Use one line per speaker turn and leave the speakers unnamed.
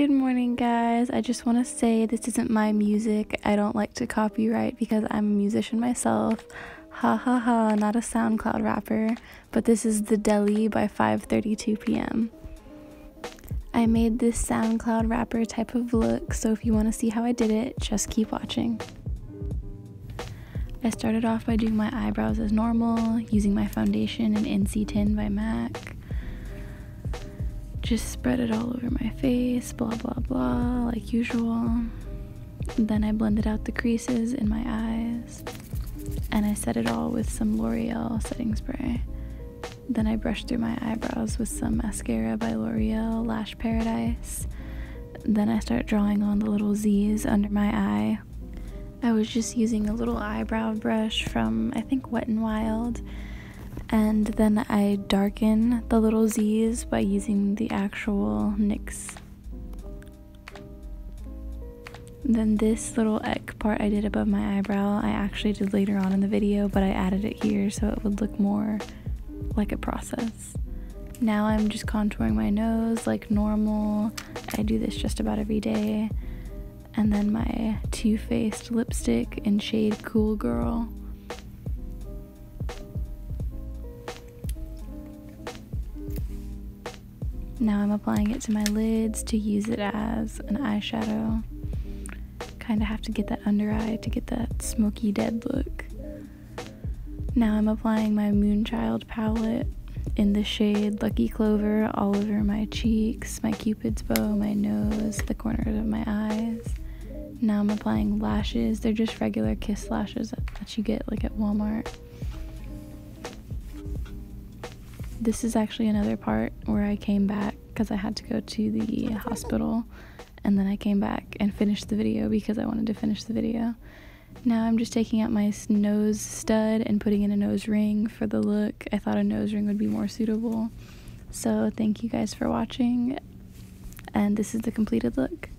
Good morning, guys. I just want to say this isn't my music. I don't like to copyright because I'm a musician myself. Ha ha ha, not a SoundCloud rapper, but this is The Deli by 5:32 p.m. I made this SoundCloud rapper type of look, so if you want to see how I did it, just keep watching. I started off by doing my eyebrows as normal, using my foundation in NC10 by MAC just spread it all over my face, blah blah blah, like usual. Then I blended out the creases in my eyes and I set it all with some L'Oreal setting spray. Then I brushed through my eyebrows with some mascara by L'Oreal Lash Paradise. Then I start drawing on the little Z's under my eye. I was just using a little eyebrow brush from I think Wet n Wild and then I darken the little Z's by using the actual NYX. Then this little ek part I did above my eyebrow, I actually did later on in the video, but I added it here so it would look more like a process. Now I'm just contouring my nose like normal. I do this just about every day. And then my Too Faced lipstick in shade Cool Girl. Now I'm applying it to my lids to use it as an eyeshadow. Kind of have to get that under eye to get that smoky dead look. Now I'm applying my Moonchild palette in the shade Lucky Clover all over my cheeks, my cupid's bow, my nose, the corners of my eyes. Now I'm applying lashes. They're just regular kiss lashes that, you get like at Walmart. This is actually another part where I came back because I had to go to the hospital and then I came back and finished the video because I wanted to finish the video. Now I'm just taking out my nose stud and putting in a nose ring for the look. I thought a nose ring would be more suitable. So thank you guys for watching and this is the completed look.